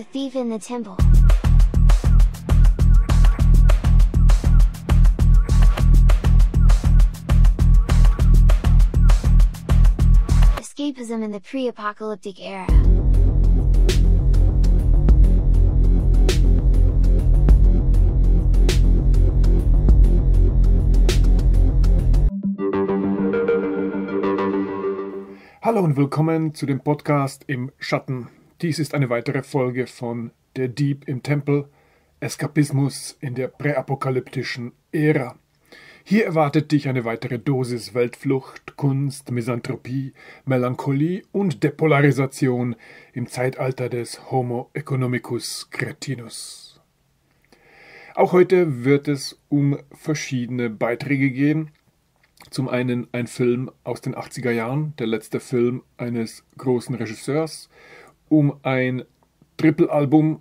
The Thief in the Temple. Escapism in the pre-apocalyptic era. Hallo und willkommen zu dem Podcast im Schatten. Dies ist eine weitere Folge von Der Dieb im Tempel, Eskapismus in der präapokalyptischen Ära. Hier erwartet dich eine weitere Dosis Weltflucht, Kunst, Misanthropie, Melancholie und Depolarisation im Zeitalter des Homo economicus cretinus. Auch heute wird es um verschiedene Beiträge gehen. Zum einen ein Film aus den 80er Jahren, der letzte Film eines großen Regisseurs, um ein Triple-Album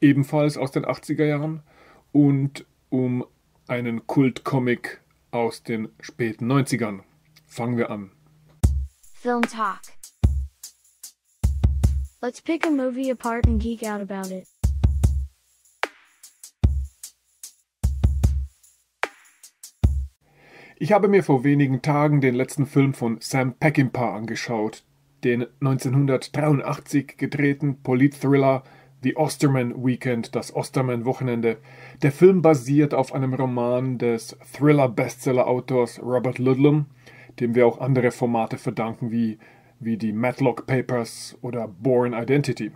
ebenfalls aus den 80er Jahren und um einen Kultcomic aus den späten 90ern. Fangen wir an. Film Talk. Let's pick a movie apart and geek out about it. Ich habe mir vor wenigen Tagen den letzten Film von Sam Peckinpah angeschaut, den 1983 gedrehten Politthriller The Osterman Weekend, das Osterman Wochenende. Der Film basiert auf einem Roman des Thriller-Bestseller-Autors Robert Ludlum, dem wir auch andere Formate verdanken wie, wie die Matlock Papers oder Born Identity.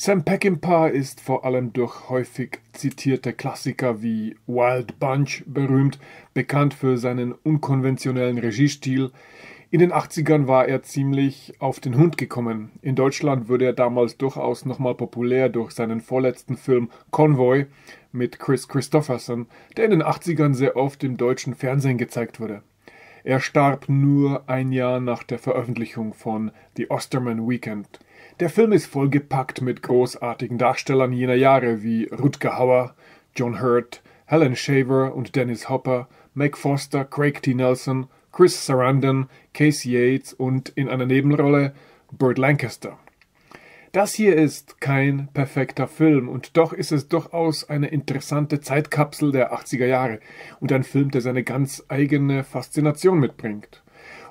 Sam Peckinpah ist vor allem durch häufig zitierte Klassiker wie Wild Bunch berühmt, bekannt für seinen unkonventionellen Regiestil. In den 80ern war er ziemlich auf den Hund gekommen. In Deutschland wurde er damals durchaus nochmal populär durch seinen vorletzten Film Convoy mit Chris Christopherson, der in den 80ern sehr oft im deutschen Fernsehen gezeigt wurde. Er starb nur ein Jahr nach der Veröffentlichung von The Osterman Weekend. Der Film ist vollgepackt mit großartigen Darstellern jener Jahre wie Rutger Hauer, John Hurt, Helen Shaver und Dennis Hopper, Meg Foster, Craig T. Nelson, Chris Sarandon, Casey Yates und in einer Nebenrolle Burt Lancaster. Das hier ist kein perfekter Film und doch ist es durchaus eine interessante Zeitkapsel der 80er Jahre und ein Film, der seine ganz eigene Faszination mitbringt.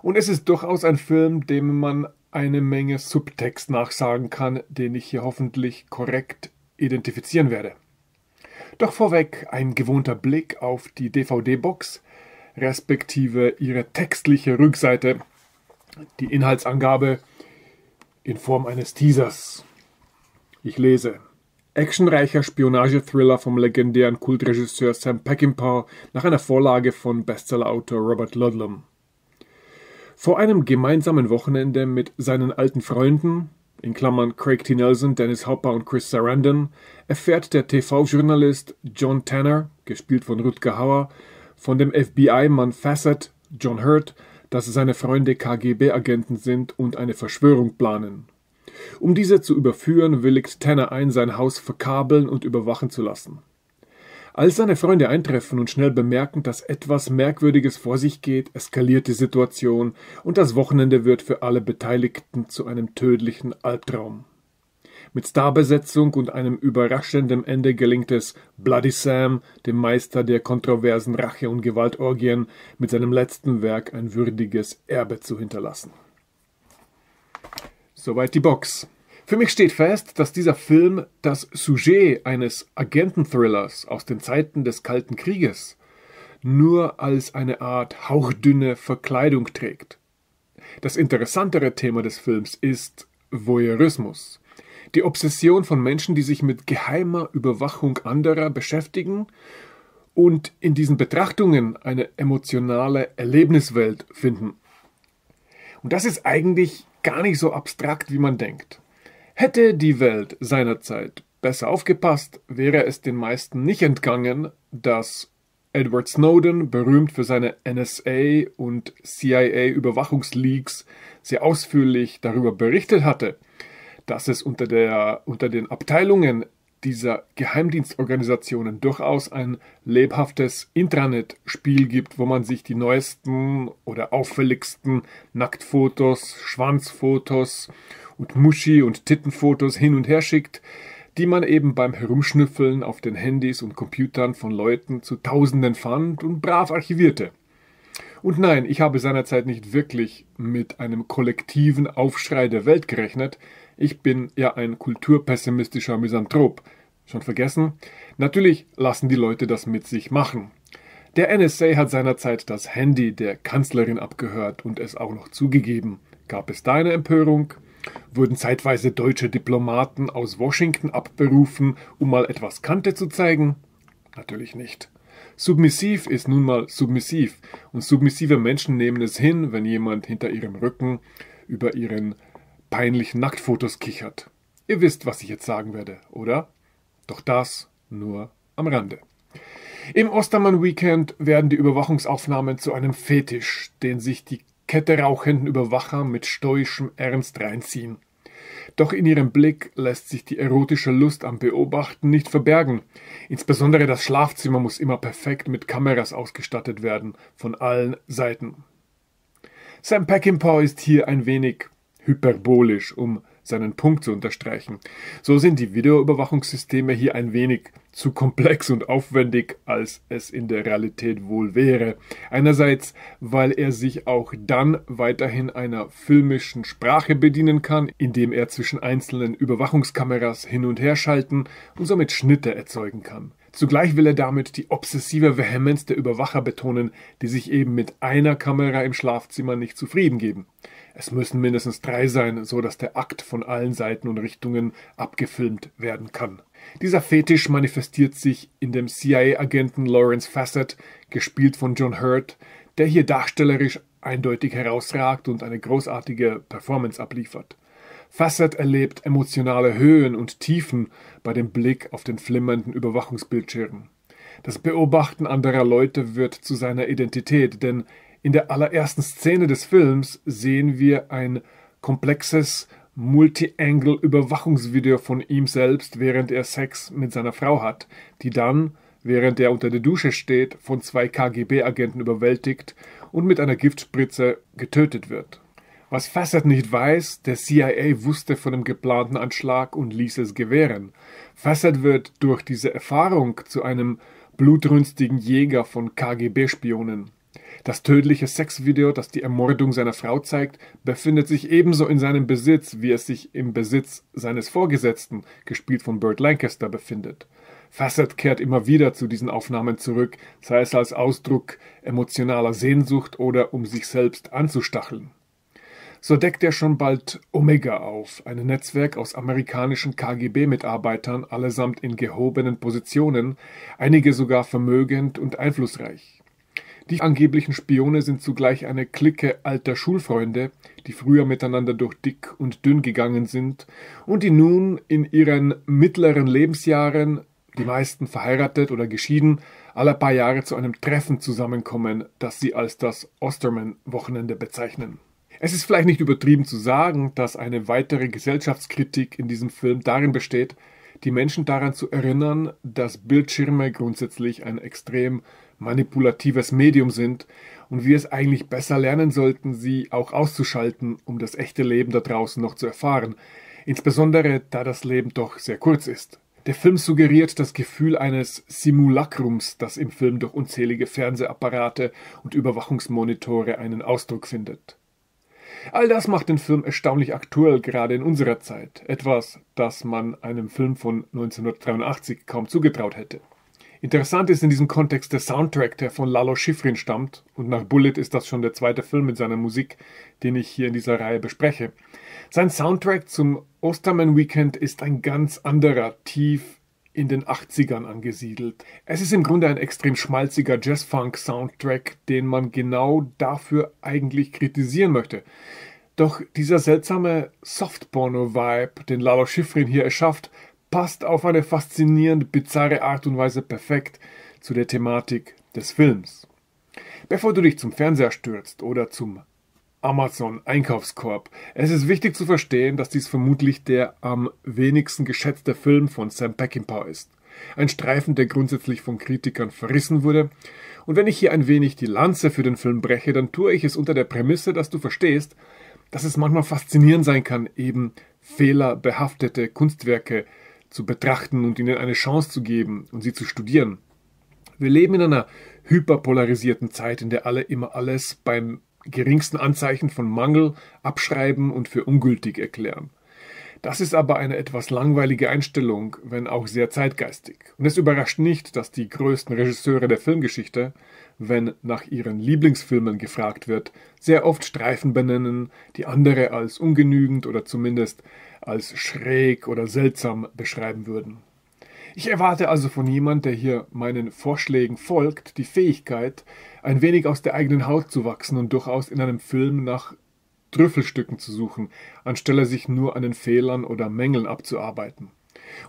Und es ist durchaus ein Film, dem man eine Menge Subtext nachsagen kann, den ich hier hoffentlich korrekt identifizieren werde. Doch vorweg ein gewohnter Blick auf die DVD-Box, respektive ihre textliche Rückseite, die Inhaltsangabe in Form eines Teasers. Ich lese. Actionreicher Spionagethriller vom legendären Kultregisseur Sam Peckinpah nach einer Vorlage von Bestsellerautor Robert Ludlum. Vor einem gemeinsamen Wochenende mit seinen alten Freunden, in Klammern Craig T. Nelson, Dennis Hopper und Chris Sarandon, erfährt der TV-Journalist John Tanner, gespielt von Rutger Hauer, von dem FBI-Mann Fassett, John Hurt, dass seine Freunde KGB-Agenten sind und eine Verschwörung planen. Um diese zu überführen, willigt Tanner ein, sein Haus verkabeln und überwachen zu lassen. Als seine Freunde eintreffen und schnell bemerken, dass etwas Merkwürdiges vor sich geht, eskaliert die Situation und das Wochenende wird für alle Beteiligten zu einem tödlichen Albtraum. Mit Starbesetzung und einem überraschenden Ende gelingt es Bloody Sam, dem Meister der kontroversen Rache- und Gewaltorgien, mit seinem letzten Werk ein würdiges Erbe zu hinterlassen. Soweit die Box. Für mich steht fest, dass dieser Film das Sujet eines Agenten-Thrillers aus den Zeiten des Kalten Krieges nur als eine Art hauchdünne Verkleidung trägt. Das interessantere Thema des Films ist Voyeurismus. Die Obsession von Menschen, die sich mit geheimer Überwachung anderer beschäftigen und in diesen Betrachtungen eine emotionale Erlebniswelt finden. Und das ist eigentlich gar nicht so abstrakt, wie man denkt. Hätte die Welt seinerzeit besser aufgepasst, wäre es den meisten nicht entgangen, dass Edward Snowden, berühmt für seine NSA und CIA Überwachungsleaks, sehr ausführlich darüber berichtet hatte, dass es unter, der, unter den Abteilungen dieser Geheimdienstorganisationen durchaus ein lebhaftes Intranet-Spiel gibt, wo man sich die neuesten oder auffälligsten Nacktfotos, Schwanzfotos und Muschi und Tittenfotos hin und her schickt, die man eben beim Herumschnüffeln auf den Handys und Computern von Leuten zu Tausenden fand und brav archivierte. Und nein, ich habe seinerzeit nicht wirklich mit einem kollektiven Aufschrei der Welt gerechnet. Ich bin ja ein kulturpessimistischer Misanthrop. Schon vergessen? Natürlich lassen die Leute das mit sich machen. Der NSA hat seinerzeit das Handy der Kanzlerin abgehört und es auch noch zugegeben. Gab es da eine Empörung? Wurden zeitweise deutsche Diplomaten aus Washington abberufen, um mal etwas Kante zu zeigen? Natürlich nicht. Submissiv ist nun mal submissiv und submissive Menschen nehmen es hin, wenn jemand hinter ihrem Rücken über ihren peinlichen Nacktfotos kichert. Ihr wisst, was ich jetzt sagen werde, oder? Doch das nur am Rande. Im Ostermann-Weekend werden die Überwachungsaufnahmen zu einem Fetisch, den sich die Kette rauchenden Überwacher mit stoischem Ernst reinziehen. Doch in ihrem Blick lässt sich die erotische Lust am Beobachten nicht verbergen. Insbesondere das Schlafzimmer muss immer perfekt mit Kameras ausgestattet werden, von allen Seiten. Sam Peckinpah ist hier ein wenig hyperbolisch, um seinen Punkt zu unterstreichen. So sind die Videoüberwachungssysteme hier ein wenig zu komplex und aufwendig, als es in der Realität wohl wäre. Einerseits, weil er sich auch dann weiterhin einer filmischen Sprache bedienen kann, indem er zwischen einzelnen Überwachungskameras hin und her schalten und somit Schnitte erzeugen kann. Zugleich will er damit die obsessive Vehemenz der Überwacher betonen, die sich eben mit einer Kamera im Schlafzimmer nicht zufrieden geben. Es müssen mindestens drei sein, so dass der Akt von allen Seiten und Richtungen abgefilmt werden kann. Dieser Fetisch manifestiert sich in dem CIA-Agenten Lawrence Fassett, gespielt von John Hurt, der hier darstellerisch eindeutig herausragt und eine großartige Performance abliefert. Fassett erlebt emotionale Höhen und Tiefen bei dem Blick auf den flimmernden Überwachungsbildschirm. Das Beobachten anderer Leute wird zu seiner Identität, denn in der allerersten Szene des Films sehen wir ein komplexes Multi-Angle-Überwachungsvideo von ihm selbst, während er Sex mit seiner Frau hat, die dann, während er unter der Dusche steht, von zwei KGB-Agenten überwältigt und mit einer Giftspritze getötet wird. Was Fassett nicht weiß, der CIA wusste von dem geplanten Anschlag und ließ es gewähren. Fassett wird durch diese Erfahrung zu einem blutrünstigen Jäger von KGB-Spionen. Das tödliche Sexvideo, das die Ermordung seiner Frau zeigt, befindet sich ebenso in seinem Besitz, wie es sich im Besitz seines Vorgesetzten, gespielt von Burt Lancaster, befindet. Fassett kehrt immer wieder zu diesen Aufnahmen zurück, sei es als Ausdruck emotionaler Sehnsucht oder um sich selbst anzustacheln. So deckt er schon bald Omega auf, ein Netzwerk aus amerikanischen KGB-Mitarbeitern, allesamt in gehobenen Positionen, einige sogar vermögend und einflussreich. Die angeblichen Spione sind zugleich eine Clique alter Schulfreunde, die früher miteinander durch dick und dünn gegangen sind und die nun in ihren mittleren Lebensjahren, die meisten verheiratet oder geschieden, alle paar Jahre zu einem Treffen zusammenkommen, das sie als das Osterman-Wochenende bezeichnen. Es ist vielleicht nicht übertrieben zu sagen, dass eine weitere Gesellschaftskritik in diesem Film darin besteht, die Menschen daran zu erinnern, dass Bildschirme grundsätzlich ein extrem manipulatives Medium sind und wir es eigentlich besser lernen sollten, sie auch auszuschalten, um das echte Leben da draußen noch zu erfahren, insbesondere da das Leben doch sehr kurz ist. Der Film suggeriert das Gefühl eines Simulakrums, das im Film durch unzählige Fernsehapparate und Überwachungsmonitore einen Ausdruck findet. All das macht den Film erstaunlich aktuell, gerade in unserer Zeit. Etwas, das man einem Film von 1983 kaum zugetraut hätte. Interessant ist in diesem Kontext der Soundtrack, der von Lalo Schifrin stammt. Und nach Bullet ist das schon der zweite Film mit seiner Musik, den ich hier in dieser Reihe bespreche. Sein Soundtrack zum Osterman Weekend ist ein ganz anderer, tief in den 80ern angesiedelt. Es ist im Grunde ein extrem schmalziger Jazz-Funk-Soundtrack, den man genau dafür eigentlich kritisieren möchte. Doch dieser seltsame Soft-Porno-Vibe, den Lalo Schifrin hier erschafft, passt auf eine faszinierend bizarre Art und Weise perfekt zu der Thematik des Films. Bevor du dich zum Fernseher stürzt oder zum Amazon Einkaufskorb, es ist wichtig zu verstehen, dass dies vermutlich der am wenigsten geschätzte Film von Sam Peckinpah ist. Ein Streifen, der grundsätzlich von Kritikern verrissen wurde. Und wenn ich hier ein wenig die Lanze für den Film breche, dann tue ich es unter der Prämisse, dass du verstehst, dass es manchmal faszinierend sein kann, eben fehlerbehaftete Kunstwerke zu betrachten und ihnen eine Chance zu geben und sie zu studieren. Wir leben in einer hyperpolarisierten Zeit, in der alle immer alles beim geringsten Anzeichen von Mangel abschreiben und für ungültig erklären. Das ist aber eine etwas langweilige Einstellung, wenn auch sehr zeitgeistig. Und es überrascht nicht, dass die größten Regisseure der Filmgeschichte, wenn nach ihren Lieblingsfilmen gefragt wird, sehr oft Streifen benennen, die andere als ungenügend oder zumindest als schräg oder seltsam beschreiben würden. Ich erwarte also von jemand, der hier meinen Vorschlägen folgt, die Fähigkeit, ein wenig aus der eigenen Haut zu wachsen und durchaus in einem Film nach Trüffelstücken zu suchen, anstelle sich nur an den Fehlern oder Mängeln abzuarbeiten.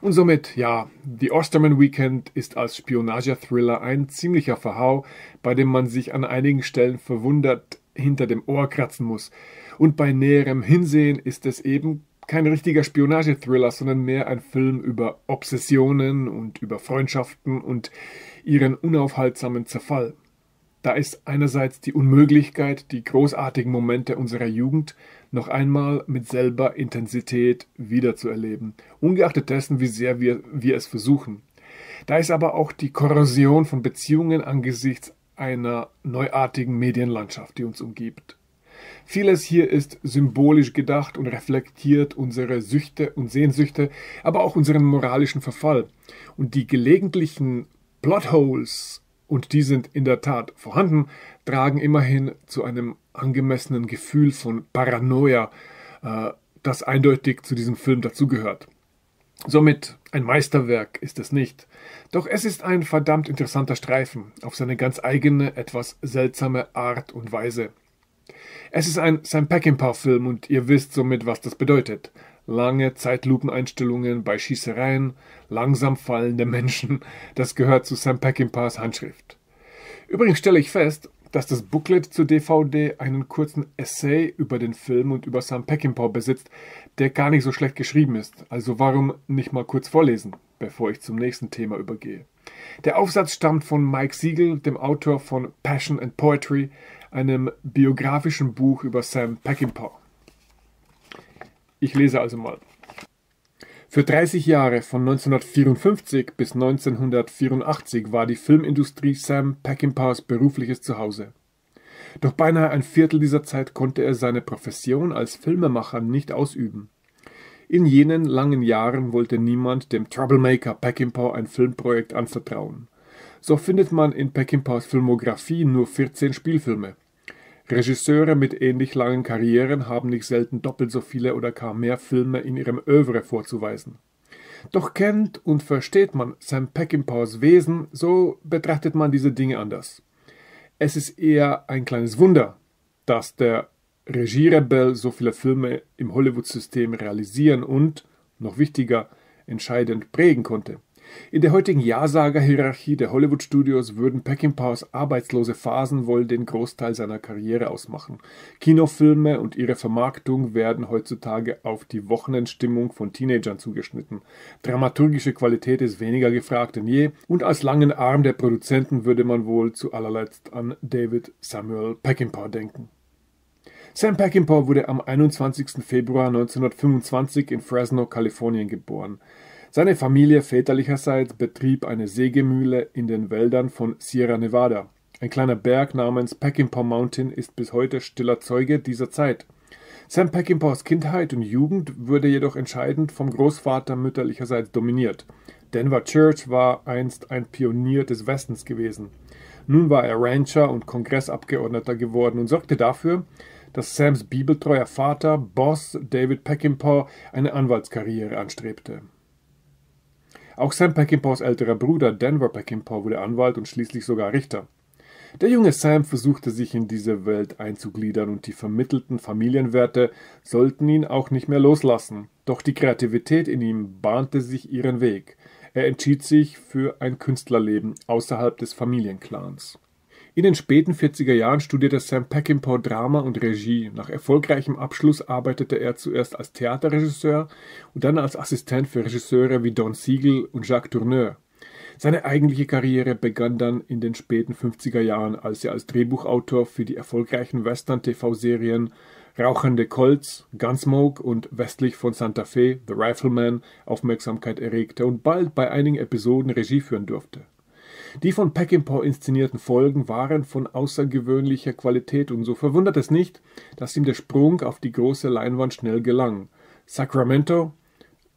Und somit, ja, The Osterman Weekend ist als Spionage-Thriller ein ziemlicher Verhau, bei dem man sich an einigen Stellen verwundert hinter dem Ohr kratzen muss. Und bei näherem Hinsehen ist es eben kein richtiger Spionagethriller, sondern mehr ein Film über Obsessionen und über Freundschaften und ihren unaufhaltsamen Zerfall. Da ist einerseits die Unmöglichkeit, die großartigen Momente unserer Jugend noch einmal mit selber Intensität wiederzuerleben, ungeachtet dessen, wie sehr wir, wir es versuchen. Da ist aber auch die Korrosion von Beziehungen angesichts einer neuartigen Medienlandschaft, die uns umgibt. Vieles hier ist symbolisch gedacht und reflektiert unsere Süchte und Sehnsüchte, aber auch unseren moralischen Verfall. Und die gelegentlichen Plotholes, und die sind in der Tat vorhanden, tragen immerhin zu einem angemessenen Gefühl von Paranoia, äh, das eindeutig zu diesem Film dazugehört. Somit ein Meisterwerk ist es nicht. Doch es ist ein verdammt interessanter Streifen auf seine ganz eigene, etwas seltsame Art und Weise. Es ist ein Sam Peckinpah-Film und ihr wisst somit, was das bedeutet. Lange Zeitlupeneinstellungen bei Schießereien, langsam fallende Menschen, das gehört zu Sam Peckinpahs Handschrift. Übrigens stelle ich fest, dass das Booklet zur DVD einen kurzen Essay über den Film und über Sam Peckinpah besitzt, der gar nicht so schlecht geschrieben ist. Also warum nicht mal kurz vorlesen, bevor ich zum nächsten Thema übergehe. Der Aufsatz stammt von Mike Siegel, dem Autor von Passion and Poetry, einem biografischen Buch über Sam Peckinpah. Ich lese also mal. Für 30 Jahre von 1954 bis 1984 war die Filmindustrie Sam Peckinpahs berufliches Zuhause. Doch beinahe ein Viertel dieser Zeit konnte er seine Profession als Filmemacher nicht ausüben. In jenen langen Jahren wollte niemand dem Troublemaker Peckinpah ein Filmprojekt anvertrauen. So findet man in Peckinpahs Filmografie nur 14 Spielfilme. Regisseure mit ähnlich langen Karrieren haben nicht selten doppelt so viele oder gar mehr Filme in ihrem Övre vorzuweisen. Doch kennt und versteht man Sam Peckinpahs Wesen, so betrachtet man diese Dinge anders. Es ist eher ein kleines Wunder, dass der Regierebell so viele Filme im Hollywood-System realisieren und, noch wichtiger, entscheidend prägen konnte. In der heutigen Ja-Sager-Hierarchie der Hollywood-Studios würden Peckinpahs arbeitslose Phasen wohl den Großteil seiner Karriere ausmachen. Kinofilme und ihre Vermarktung werden heutzutage auf die Wochenendstimmung von Teenagern zugeschnitten. Dramaturgische Qualität ist weniger gefragt denn je und als langen Arm der Produzenten würde man wohl zu allerletzt an David Samuel Peckinpah denken. Sam Peckinpah wurde am 21. Februar 1925 in Fresno, Kalifornien geboren. Seine Familie väterlicherseits betrieb eine Sägemühle in den Wäldern von Sierra Nevada. Ein kleiner Berg namens Peckinpah Mountain ist bis heute stiller Zeuge dieser Zeit. Sam Peckinpahs Kindheit und Jugend wurde jedoch entscheidend vom Großvater mütterlicherseits dominiert. Denver Church war einst ein Pionier des Westens gewesen. Nun war er Rancher und Kongressabgeordneter geworden und sorgte dafür, dass Sams bibeltreuer Vater, Boss David Peckinpah, eine Anwaltskarriere anstrebte. Auch Sam Peckinpahs älterer Bruder Denver Peckinpah wurde Anwalt und schließlich sogar Richter. Der junge Sam versuchte sich in diese Welt einzugliedern und die vermittelten Familienwerte sollten ihn auch nicht mehr loslassen. Doch die Kreativität in ihm bahnte sich ihren Weg. Er entschied sich für ein Künstlerleben außerhalb des Familienclans. In den späten 40er Jahren studierte Sam Peckinpah Drama und Regie. Nach erfolgreichem Abschluss arbeitete er zuerst als Theaterregisseur und dann als Assistent für Regisseure wie Don Siegel und Jacques Tourneur. Seine eigentliche Karriere begann dann in den späten 50er Jahren, als er als Drehbuchautor für die erfolgreichen Western-TV-Serien rauchende Colts, Gunsmoke und westlich von Santa Fe, The Rifleman, Aufmerksamkeit erregte und bald bei einigen Episoden Regie führen durfte. Die von Peckinpah inszenierten Folgen waren von außergewöhnlicher Qualität und so verwundert es nicht, dass ihm der Sprung auf die große Leinwand schnell gelang. Sacramento,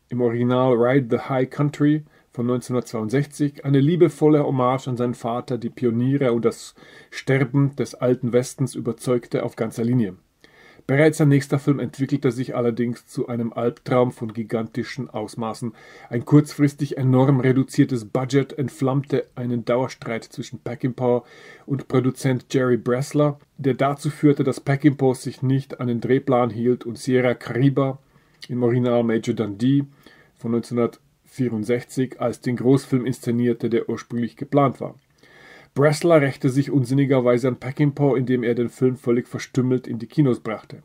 im Original Ride the High Country von 1962, eine liebevolle Hommage an seinen Vater, die Pioniere und das Sterben des alten Westens überzeugte auf ganzer Linie. Bereits sein nächster Film entwickelte sich allerdings zu einem Albtraum von gigantischen Ausmaßen. Ein kurzfristig enorm reduziertes Budget entflammte einen Dauerstreit zwischen Peckinpah und Produzent Jerry Bressler, der dazu führte, dass Peckinpah sich nicht an den Drehplan hielt und Sierra Cariba, im Original Major Dundee von 1964, als den Großfilm inszenierte, der ursprünglich geplant war. Bressler rächte sich unsinnigerweise an Peckinpah, indem er den Film völlig verstümmelt in die Kinos brachte.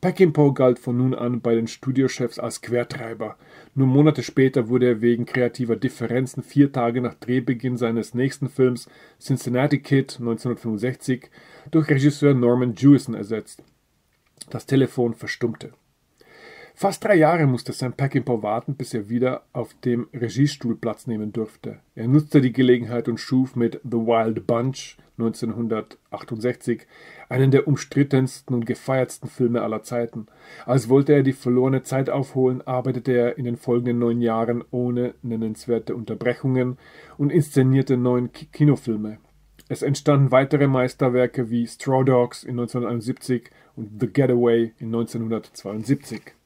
Peckinpah galt von nun an bei den Studiochefs als Quertreiber. Nur Monate später wurde er wegen kreativer Differenzen vier Tage nach Drehbeginn seines nächsten Films Cincinnati Kid 1965 durch Regisseur Norman Jewison ersetzt. Das Telefon verstummte. Fast drei Jahre musste Sam Peckinpah warten, bis er wieder auf dem Regiestuhl Platz nehmen durfte. Er nutzte die Gelegenheit und schuf mit The Wild Bunch 1968 einen der umstrittensten und gefeiertsten Filme aller Zeiten. Als wollte er die verlorene Zeit aufholen, arbeitete er in den folgenden neun Jahren ohne nennenswerte Unterbrechungen und inszenierte neun Kinofilme. Es entstanden weitere Meisterwerke wie Straw Dogs in 1971 und The Getaway in 1972.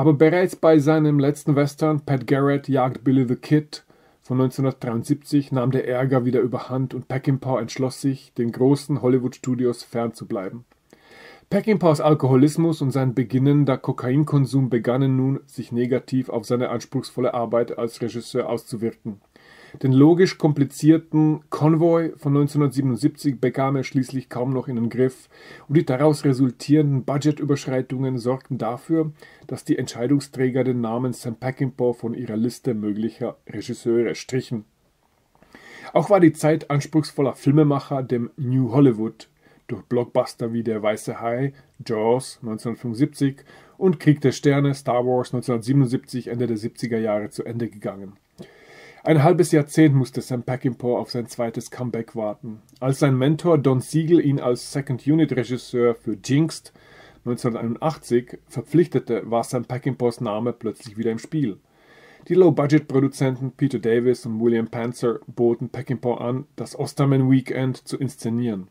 Aber bereits bei seinem letzten Western Pat Garrett jagt Billy the Kid von 1973 nahm der Ärger wieder überhand und Peckinpah entschloss sich, den großen Hollywood-Studios fernzubleiben. Peckinpahs Alkoholismus und sein beginnender Kokainkonsum begannen nun, sich negativ auf seine anspruchsvolle Arbeit als Regisseur auszuwirken. Den logisch komplizierten Convoy von 1977 bekam er schließlich kaum noch in den Griff und die daraus resultierenden Budgetüberschreitungen sorgten dafür, dass die Entscheidungsträger den Namen Sam Peckinpah von ihrer Liste möglicher Regisseure strichen. Auch war die Zeit anspruchsvoller Filmemacher dem New Hollywood durch Blockbuster wie Der Weiße Hai, Jaws 1975 und Krieg der Sterne, Star Wars 1977 Ende der 70er Jahre zu Ende gegangen. Ein halbes Jahrzehnt musste Sam Peckinpah auf sein zweites Comeback warten. Als sein Mentor Don Siegel ihn als Second-Unit-Regisseur für Jinxed 1981 verpflichtete, war Sam Peckinpahs Name plötzlich wieder im Spiel. Die Low-Budget-Produzenten Peter Davis und William Panzer boten Peckinpah an, das Osterman Weekend zu inszenieren.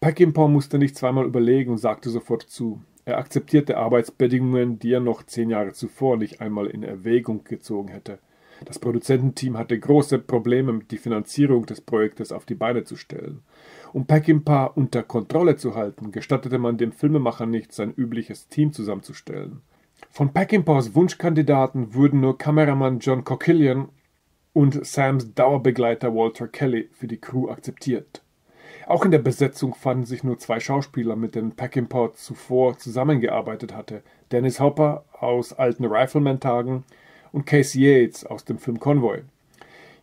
Peckinpah musste nicht zweimal überlegen und sagte sofort zu. Er akzeptierte Arbeitsbedingungen, die er noch zehn Jahre zuvor nicht einmal in Erwägung gezogen hätte. Das Produzententeam hatte große Probleme, die Finanzierung des Projektes auf die Beine zu stellen. Um Peckinpah unter Kontrolle zu halten, gestattete man dem Filmemacher nicht, sein übliches Team zusammenzustellen. Von Peckinpahs Wunschkandidaten wurden nur Kameramann John Coquillian und Sams Dauerbegleiter Walter Kelly für die Crew akzeptiert. Auch in der Besetzung fanden sich nur zwei Schauspieler, mit denen Peckinpah zuvor zusammengearbeitet hatte. Dennis Hopper aus alten Rifleman-Tagen und Casey Yates aus dem Film Convoy.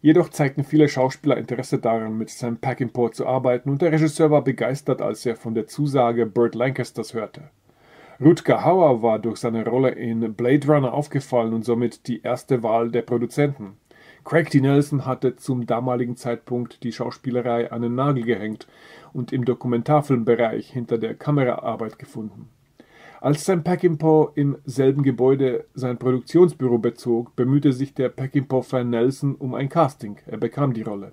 Jedoch zeigten viele Schauspieler Interesse daran, mit Sam Peckinpah zu arbeiten und der Regisseur war begeistert, als er von der Zusage Burt Lancasters hörte. Rutger Hauer war durch seine Rolle in Blade Runner aufgefallen und somit die erste Wahl der Produzenten. Craig T. Nelson hatte zum damaligen Zeitpunkt die Schauspielerei an den Nagel gehängt und im Dokumentarfilmbereich hinter der Kameraarbeit gefunden. Als Sam Peckinpah im selben Gebäude sein Produktionsbüro bezog, bemühte sich der Peckinpah-Fan Nelson um ein Casting. Er bekam die Rolle.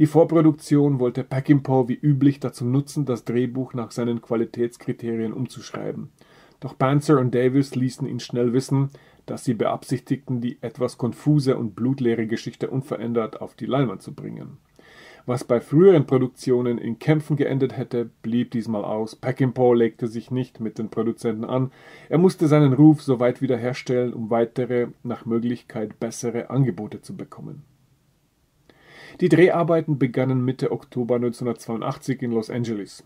Die Vorproduktion wollte Peckinpah wie üblich dazu nutzen, das Drehbuch nach seinen Qualitätskriterien umzuschreiben. Doch Panzer und Davis ließen ihn schnell wissen, dass sie beabsichtigten, die etwas konfuse und blutleere Geschichte unverändert auf die Leinwand zu bringen. Was bei früheren Produktionen in Kämpfen geendet hätte, blieb diesmal aus. Peckinpah legte sich nicht mit den Produzenten an. Er musste seinen Ruf so weit wiederherstellen, um weitere, nach Möglichkeit bessere Angebote zu bekommen. Die Dreharbeiten begannen Mitte Oktober 1982 in Los Angeles.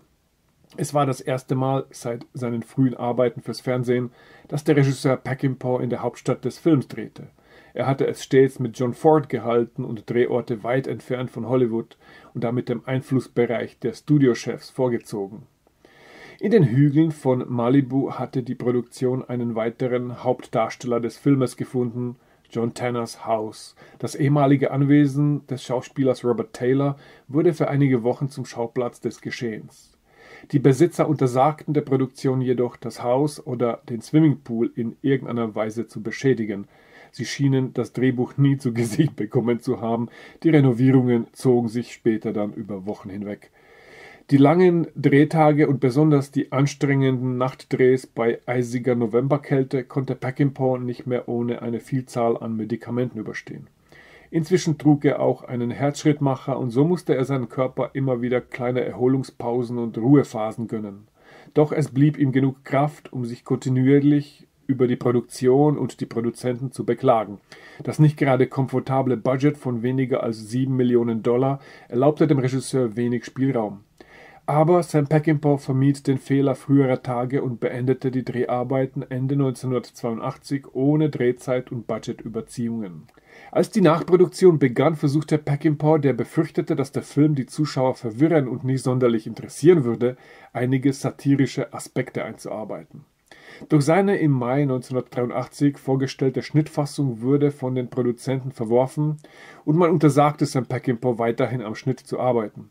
Es war das erste Mal seit seinen frühen Arbeiten fürs Fernsehen, dass der Regisseur Peckinpah in der Hauptstadt des Films drehte. Er hatte es stets mit John Ford gehalten und Drehorte weit entfernt von Hollywood und damit dem Einflussbereich der Studiochefs vorgezogen. In den Hügeln von Malibu hatte die Produktion einen weiteren Hauptdarsteller des Filmes gefunden, John Tanners Haus. Das ehemalige Anwesen des Schauspielers Robert Taylor wurde für einige Wochen zum Schauplatz des Geschehens. Die Besitzer untersagten der Produktion jedoch, das Haus oder den Swimmingpool in irgendeiner Weise zu beschädigen. Sie schienen das Drehbuch nie zu Gesicht bekommen zu haben. Die Renovierungen zogen sich später dann über Wochen hinweg. Die langen Drehtage und besonders die anstrengenden Nachtdrehs bei eisiger Novemberkälte konnte Peckinpah nicht mehr ohne eine Vielzahl an Medikamenten überstehen. Inzwischen trug er auch einen Herzschrittmacher und so musste er seinem Körper immer wieder kleine Erholungspausen und Ruhephasen gönnen. Doch es blieb ihm genug Kraft, um sich kontinuierlich über die Produktion und die Produzenten zu beklagen. Das nicht gerade komfortable Budget von weniger als sieben Millionen Dollar erlaubte dem Regisseur wenig Spielraum. Aber Sam Peckinpah vermied den Fehler früherer Tage und beendete die Dreharbeiten Ende 1982 ohne Drehzeit und Budgetüberziehungen. Als die Nachproduktion begann, versuchte Peckinpah, der befürchtete, dass der Film die Zuschauer verwirren und nicht sonderlich interessieren würde, einige satirische Aspekte einzuarbeiten. Doch seine im Mai 1983 vorgestellte Schnittfassung wurde von den Produzenten verworfen und man untersagte Sam Peckinpah weiterhin am Schnitt zu arbeiten.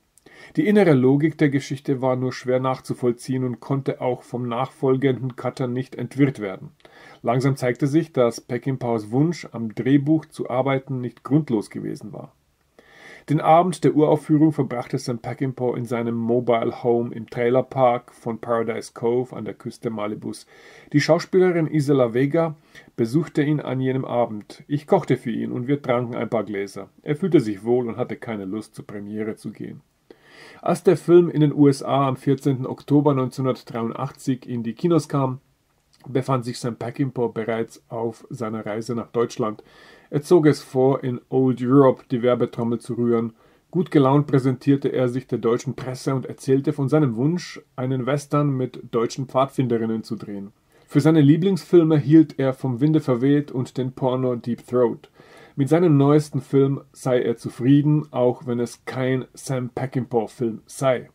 Die innere Logik der Geschichte war nur schwer nachzuvollziehen und konnte auch vom nachfolgenden Cutter nicht entwirrt werden. Langsam zeigte sich, dass Peckinpahs Wunsch, am Drehbuch zu arbeiten, nicht grundlos gewesen war. Den Abend der Uraufführung verbrachte Sam Peckinpah in seinem Mobile Home im Trailerpark von Paradise Cove an der Küste Malibus. Die Schauspielerin Isela Vega besuchte ihn an jenem Abend. Ich kochte für ihn und wir tranken ein paar Gläser. Er fühlte sich wohl und hatte keine Lust, zur Premiere zu gehen. Als der Film in den USA am 14. Oktober 1983 in die Kinos kam, befand sich Sam Peckinpah bereits auf seiner Reise nach Deutschland. Er zog es vor, in Old Europe die Werbetrommel zu rühren. Gut gelaunt präsentierte er sich der deutschen Presse und erzählte von seinem Wunsch, einen Western mit deutschen Pfadfinderinnen zu drehen. Für seine Lieblingsfilme hielt er vom Winde verweht und den Porno Deep Throat. Mit seinem neuesten Film sei er zufrieden, auch wenn es kein Sam Peckinpah-Film sei.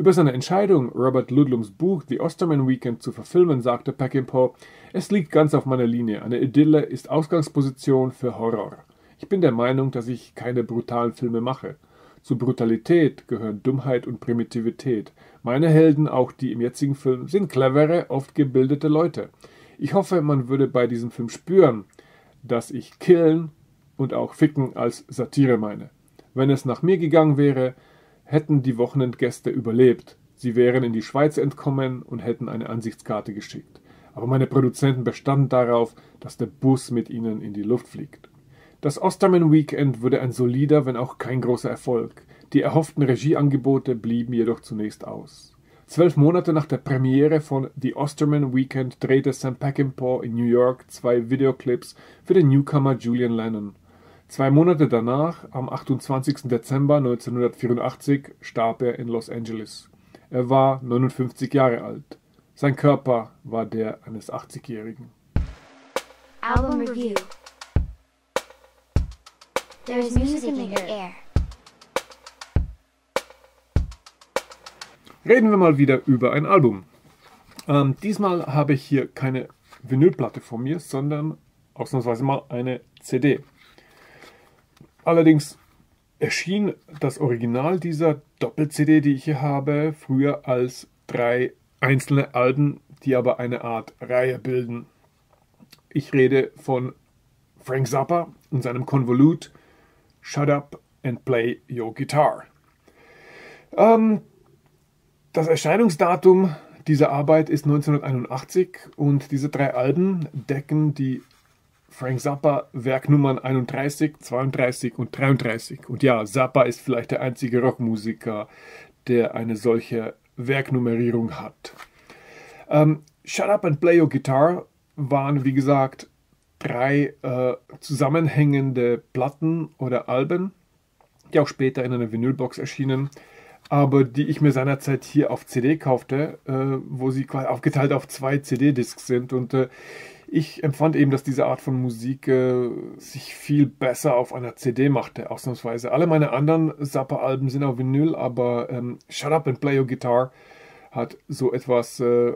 Über seine Entscheidung, Robert Ludlums Buch The Osterman Weekend zu verfilmen, sagte Peckinpah, es liegt ganz auf meiner Linie. Eine Idylle ist Ausgangsposition für Horror. Ich bin der Meinung, dass ich keine brutalen Filme mache. Zu Brutalität gehören Dummheit und Primitivität. Meine Helden, auch die im jetzigen Film, sind clevere, oft gebildete Leute. Ich hoffe, man würde bei diesem Film spüren, dass ich Killen, und auch Ficken als Satire meine. Wenn es nach mir gegangen wäre, hätten die Wochenendgäste überlebt. Sie wären in die Schweiz entkommen und hätten eine Ansichtskarte geschickt. Aber meine Produzenten bestanden darauf, dass der Bus mit ihnen in die Luft fliegt. Das Osterman Weekend wurde ein solider, wenn auch kein großer Erfolg. Die erhofften Regieangebote blieben jedoch zunächst aus. Zwölf Monate nach der Premiere von The Osterman Weekend drehte Sam Peckinpah in New York zwei Videoclips für den Newcomer Julian Lennon. Zwei Monate danach, am 28. Dezember 1984, starb er in Los Angeles. Er war 59 Jahre alt. Sein Körper war der eines 80-Jährigen. Album Review There is music in the air. Reden wir mal wieder über ein Album. Ähm, diesmal habe ich hier keine Vinylplatte von mir, sondern ausnahmsweise mal eine CD. Allerdings erschien das Original dieser Doppel-CD, die ich hier habe, früher als drei einzelne Alben, die aber eine Art Reihe bilden. Ich rede von Frank Zappa und seinem Konvolut Shut Up and Play Your Guitar. Ähm, das Erscheinungsdatum dieser Arbeit ist 1981 und diese drei Alben decken die Frank Zappa Werknummern 31, 32 und 33. Und ja, Zappa ist vielleicht der einzige Rockmusiker, der eine solche Werknummerierung hat. Ähm, Shut Up and Play Your Guitar waren, wie gesagt, drei äh, zusammenhängende Platten oder Alben, die auch später in einer Vinylbox erschienen, aber die ich mir seinerzeit hier auf CD kaufte, äh, wo sie aufgeteilt auf zwei CD-Discs sind. Und äh, ich empfand eben, dass diese Art von Musik äh, sich viel besser auf einer CD machte, ausnahmsweise. Alle meine anderen Zappa-Alben sind auf Vinyl, aber ähm, Shut Up and Play Your Guitar hat so etwas äh,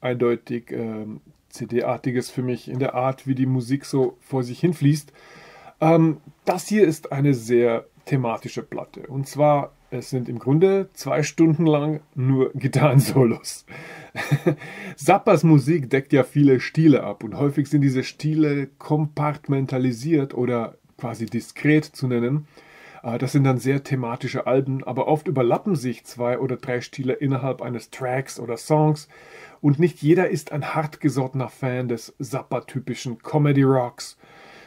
eindeutig äh, CD-artiges für mich in der Art, wie die Musik so vor sich hinfließt. Ähm, das hier ist eine sehr thematische Platte. Und zwar, es sind im Grunde zwei Stunden lang nur Gitarrensolos. Zappas Musik deckt ja viele Stile ab und häufig sind diese Stile kompartmentalisiert oder quasi diskret zu nennen. Äh, das sind dann sehr thematische Alben, aber oft überlappen sich zwei oder drei Stile innerhalb eines Tracks oder Songs und nicht jeder ist ein hartgesottener Fan des Zappa-typischen Comedy Rocks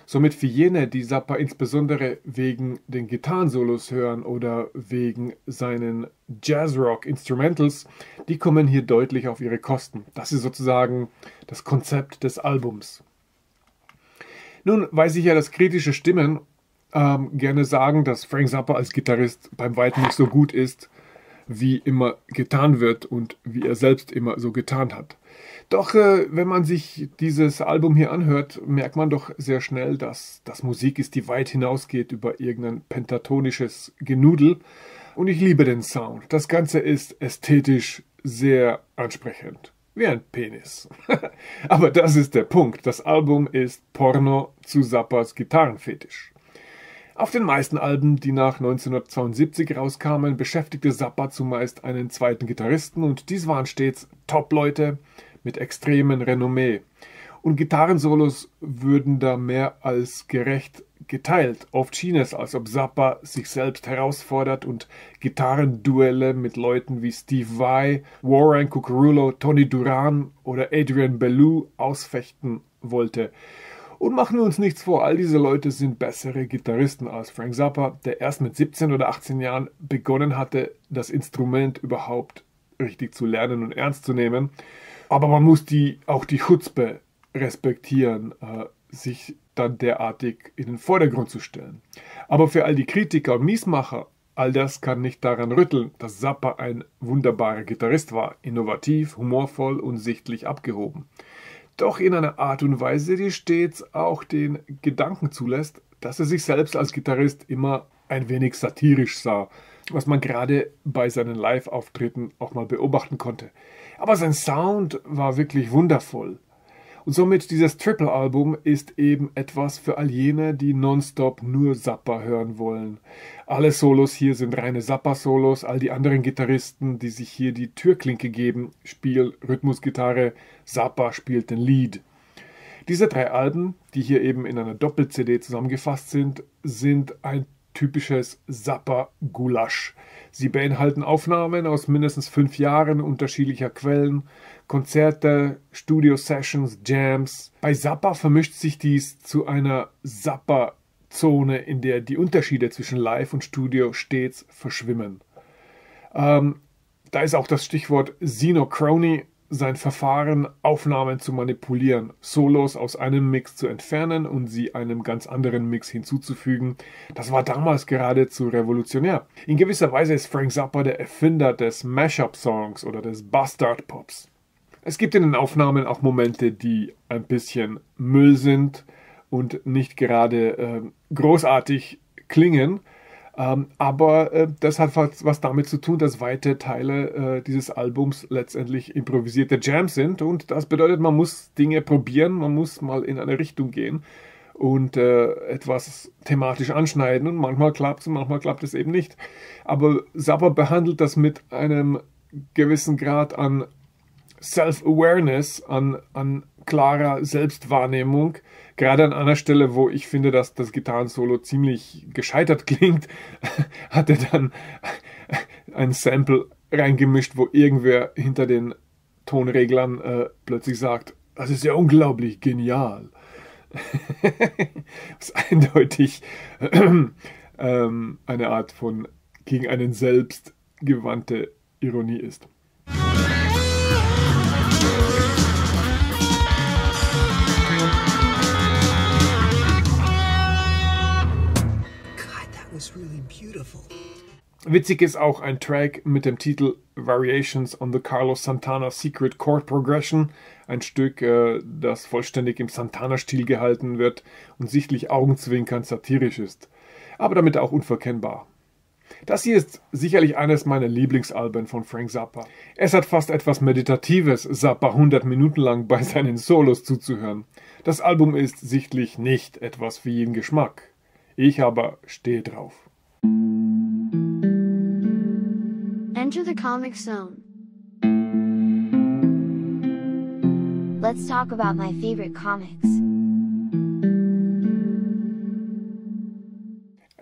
Somit für jene, die Zappa insbesondere wegen den Gitarrensolos hören oder wegen seinen Jazzrock-Instrumentals, die kommen hier deutlich auf ihre Kosten. Das ist sozusagen das Konzept des Albums. Nun weiß ich ja, dass kritische Stimmen ähm, gerne sagen, dass Frank Zappa als Gitarrist beim Weiten nicht so gut ist, wie immer getan wird und wie er selbst immer so getan hat. Doch äh, wenn man sich dieses Album hier anhört, merkt man doch sehr schnell, dass das Musik ist, die weit hinausgeht über irgendein pentatonisches Genudel. Und ich liebe den Sound. Das Ganze ist ästhetisch sehr ansprechend. Wie ein Penis. Aber das ist der Punkt. Das Album ist Porno zu Zappas Gitarrenfetisch. Auf den meisten Alben, die nach 1972 rauskamen, beschäftigte Zappa zumeist einen zweiten Gitarristen und dies waren stets Top-Leute, mit extremen Renommee. Und Gitarrensolos würden da mehr als gerecht geteilt. Oft schien es, als ob Zappa sich selbst herausfordert und Gitarrenduelle mit Leuten wie Steve Vai, Warren Cucurulo, Tony Duran oder Adrian Belew ausfechten wollte. Und machen wir uns nichts vor, all diese Leute sind bessere Gitarristen als Frank Zappa, der erst mit 17 oder 18 Jahren begonnen hatte, das Instrument überhaupt richtig zu lernen und ernst zu nehmen. Aber man muss die, auch die Chutzpe respektieren, äh, sich dann derartig in den Vordergrund zu stellen. Aber für all die Kritiker und Miesmacher, all das kann nicht daran rütteln, dass Zappa ein wunderbarer Gitarrist war, innovativ, humorvoll und sichtlich abgehoben. Doch in einer Art und Weise, die stets auch den Gedanken zulässt, dass er sich selbst als Gitarrist immer ein wenig satirisch sah, was man gerade bei seinen Live-Auftritten auch mal beobachten konnte. Aber sein Sound war wirklich wundervoll. Und somit dieses Triple-Album ist eben etwas für all jene, die nonstop nur Zappa hören wollen. Alle Solos hier sind reine Zappa-Solos, all die anderen Gitarristen, die sich hier die Türklinke geben, spielen Rhythmusgitarre, Zappa spielt den Lead. Diese drei Alben, die hier eben in einer Doppel-CD zusammengefasst sind, sind ein typisches Zappa-Gulasch. Sie beinhalten Aufnahmen aus mindestens fünf Jahren unterschiedlicher Quellen, Konzerte, Studio-Sessions, Jams. Bei Zappa vermischt sich dies zu einer Zappa-Zone, in der die Unterschiede zwischen Live und Studio stets verschwimmen. Ähm, da ist auch das Stichwort Xenochrony sein Verfahren, Aufnahmen zu manipulieren, Solos aus einem Mix zu entfernen und sie einem ganz anderen Mix hinzuzufügen. Das war damals geradezu revolutionär. In gewisser Weise ist Frank Zappa der Erfinder des Mashup-Songs oder des Bastard-Pops. Es gibt in den Aufnahmen auch Momente, die ein bisschen Müll sind und nicht gerade äh, großartig klingen. Ähm, aber äh, das hat was, was, damit zu tun, dass weite Teile äh, dieses Albums letztendlich improvisierte Jams sind. Und das bedeutet, man muss Dinge probieren, man muss mal in eine Richtung gehen und äh, etwas thematisch anschneiden. Und manchmal klappt es und manchmal klappt es eben nicht. Aber Zappa behandelt das mit einem gewissen Grad an Self-Awareness, an, an klarer Selbstwahrnehmung. Gerade an einer Stelle, wo ich finde, dass das Gitarrensolo ziemlich gescheitert klingt, hat er dann ein Sample reingemischt, wo irgendwer hinter den Tonreglern äh, plötzlich sagt, das ist ja unglaublich genial. Was eindeutig ähm, eine Art von gegen einen selbst gewandte Ironie ist. Witzig ist auch ein Track mit dem Titel Variations on the Carlos Santana Secret Chord Progression, ein Stück, äh, das vollständig im Santana-Stil gehalten wird und sichtlich augenzwinkernd satirisch ist, aber damit auch unverkennbar. Das hier ist sicherlich eines meiner Lieblingsalben von Frank Zappa. Es hat fast etwas Meditatives, Zappa 100 Minuten lang bei seinen Solos zuzuhören. Das Album ist sichtlich nicht etwas für jeden Geschmack. Ich aber stehe drauf. Enter the comic zone. Let's talk about my favorite comics.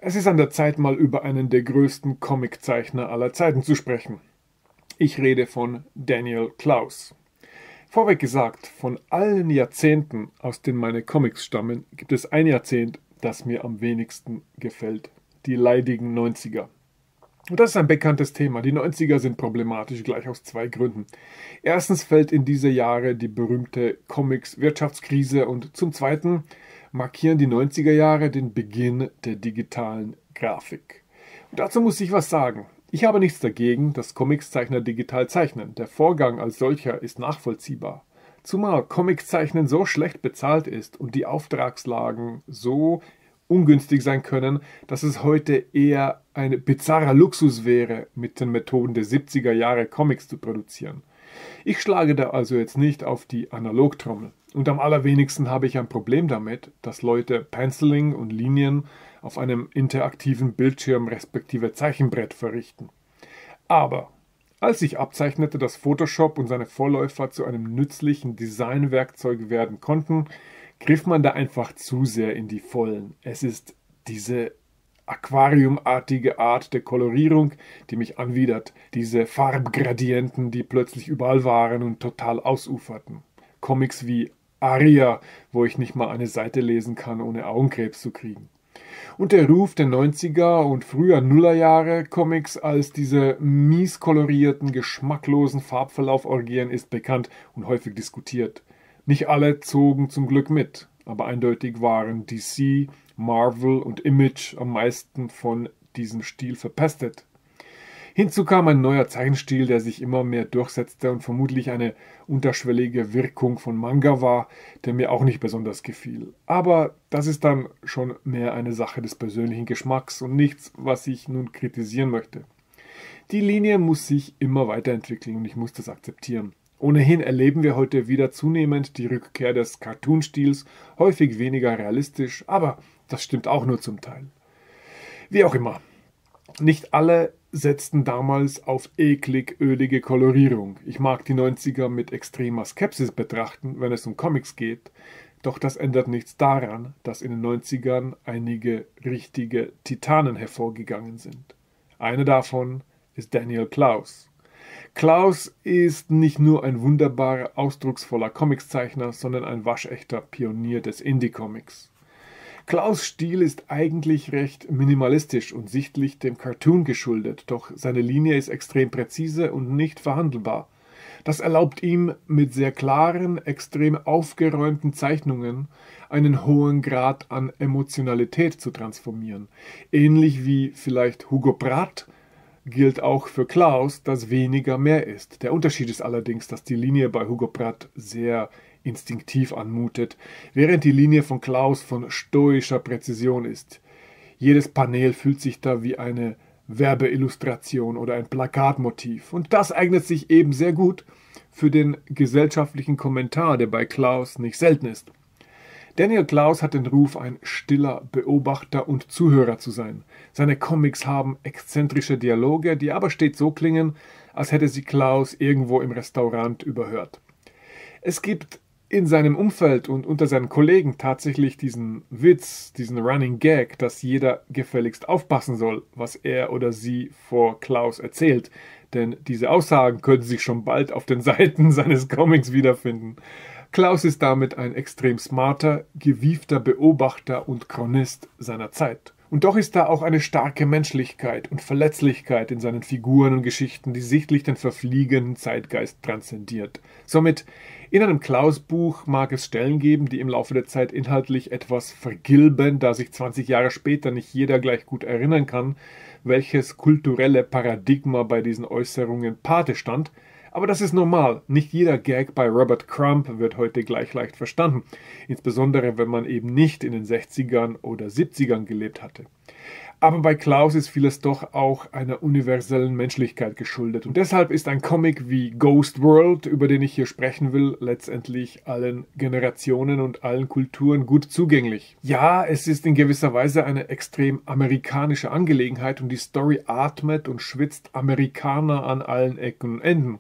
Es ist an der Zeit, mal über einen der größten Comiczeichner aller Zeiten zu sprechen. Ich rede von Daniel Klaus. Vorweg gesagt, von allen Jahrzehnten, aus denen meine Comics stammen, gibt es ein Jahrzehnt, das mir am wenigsten gefällt. Die leidigen 90er. Und das ist ein bekanntes Thema. Die 90er sind problematisch gleich aus zwei Gründen. Erstens fällt in diese Jahre die berühmte Comics-Wirtschaftskrise und zum Zweiten markieren die 90er Jahre den Beginn der digitalen Grafik. Und dazu muss ich was sagen. Ich habe nichts dagegen, dass Comicszeichner digital zeichnen. Der Vorgang als solcher ist nachvollziehbar. Zumal Comiczeichnen so schlecht bezahlt ist und die Auftragslagen so ungünstig sein können, dass es heute eher ein bizarrer Luxus wäre, mit den Methoden der 70er Jahre Comics zu produzieren. Ich schlage da also jetzt nicht auf die Analogtrommel. Und am allerwenigsten habe ich ein Problem damit, dass Leute Penciling und Linien auf einem interaktiven Bildschirm respektive Zeichenbrett verrichten. Aber als sich abzeichnete, dass Photoshop und seine Vorläufer zu einem nützlichen Designwerkzeug werden konnten, griff man da einfach zu sehr in die Vollen. Es ist diese aquariumartige Art der Kolorierung, die mich anwidert, diese Farbgradienten, die plötzlich überall waren und total ausuferten. Comics wie Aria, wo ich nicht mal eine Seite lesen kann, ohne Augenkrebs zu kriegen. Und der Ruf der 90er und früher Nullerjahre Comics als diese mies kolorierten, geschmacklosen Farbverlauforgien ist bekannt und häufig diskutiert. Nicht alle zogen zum Glück mit, aber eindeutig waren DC, Marvel und Image am meisten von diesem Stil verpestet. Hinzu kam ein neuer Zeichenstil, der sich immer mehr durchsetzte und vermutlich eine unterschwellige Wirkung von Manga war, der mir auch nicht besonders gefiel. Aber das ist dann schon mehr eine Sache des persönlichen Geschmacks und nichts, was ich nun kritisieren möchte. Die Linie muss sich immer weiterentwickeln und ich muss das akzeptieren. Ohnehin erleben wir heute wieder zunehmend die Rückkehr des Cartoon-Stils, häufig weniger realistisch, aber das stimmt auch nur zum Teil. Wie auch immer. Nicht alle setzten damals auf eklig ölige Kolorierung. Ich mag die 90er mit extremer Skepsis betrachten, wenn es um Comics geht, doch das ändert nichts daran, dass in den 90ern einige richtige Titanen hervorgegangen sind. Einer davon ist Daniel Klaus. Klaus ist nicht nur ein wunderbarer, ausdrucksvoller Comicszeichner, sondern ein waschechter Pionier des Indie-Comics. Klaus Stil ist eigentlich recht minimalistisch und sichtlich dem Cartoon geschuldet, doch seine Linie ist extrem präzise und nicht verhandelbar. Das erlaubt ihm mit sehr klaren, extrem aufgeräumten Zeichnungen einen hohen Grad an Emotionalität zu transformieren. Ähnlich wie vielleicht Hugo Pratt gilt auch für Klaus, dass weniger mehr ist. Der Unterschied ist allerdings, dass die Linie bei Hugo Pratt sehr instinktiv anmutet, während die Linie von Klaus von stoischer Präzision ist. Jedes Panel fühlt sich da wie eine Werbeillustration oder ein Plakatmotiv. Und das eignet sich eben sehr gut für den gesellschaftlichen Kommentar, der bei Klaus nicht selten ist. Daniel Klaus hat den Ruf, ein stiller Beobachter und Zuhörer zu sein. Seine Comics haben exzentrische Dialoge, die aber stets so klingen, als hätte sie Klaus irgendwo im Restaurant überhört. Es gibt in seinem Umfeld und unter seinen Kollegen tatsächlich diesen Witz, diesen Running Gag, dass jeder gefälligst aufpassen soll, was er oder sie vor Klaus erzählt, denn diese Aussagen können sich schon bald auf den Seiten seines Comics wiederfinden. Klaus ist damit ein extrem smarter, gewiefter Beobachter und Chronist seiner Zeit. Und doch ist da auch eine starke Menschlichkeit und Verletzlichkeit in seinen Figuren und Geschichten, die sichtlich den verfliegenden Zeitgeist transzendiert. Somit in einem Klaus-Buch mag es Stellen geben, die im Laufe der Zeit inhaltlich etwas vergilben, da sich 20 Jahre später nicht jeder gleich gut erinnern kann, welches kulturelle Paradigma bei diesen Äußerungen Pate stand, Aber das ist normal. Nicht jeder Gag bei Robert Crump wird heute gleich leicht verstanden. Insbesondere wenn man eben nicht in den 60ern oder 70ern gelebt hatte. Aber bei Klaus ist vieles doch auch einer universellen Menschlichkeit geschuldet. Und deshalb ist ein Comic wie Ghost World, über den ich hier sprechen will, letztendlich allen Generationen und allen Kulturen gut zugänglich. Ja, es ist in gewisser Weise eine extrem amerikanische Angelegenheit und die Story atmet und schwitzt Amerikaner an allen Ecken und Enden.